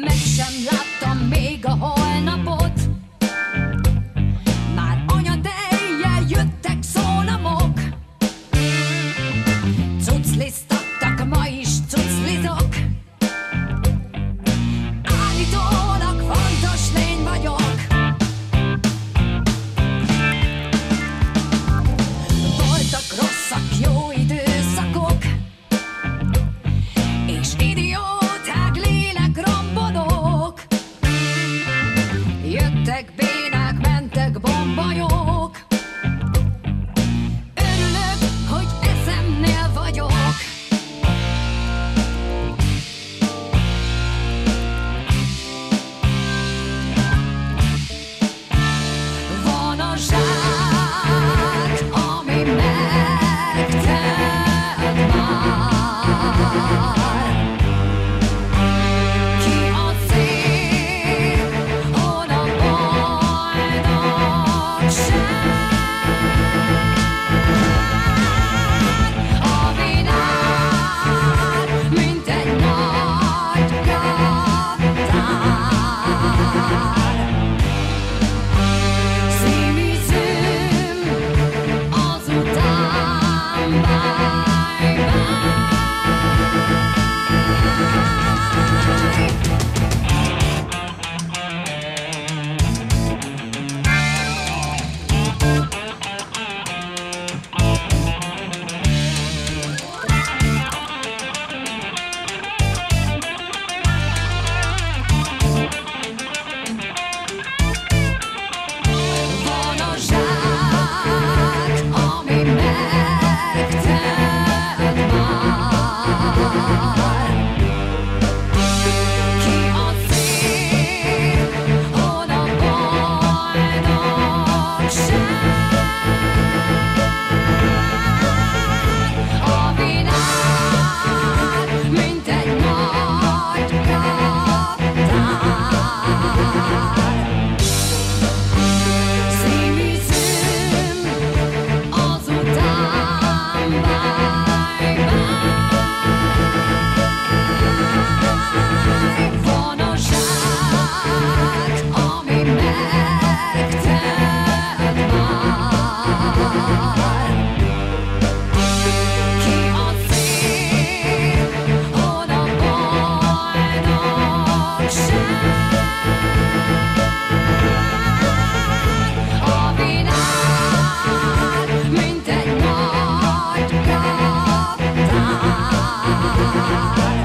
Meg sem láttam még a hol high.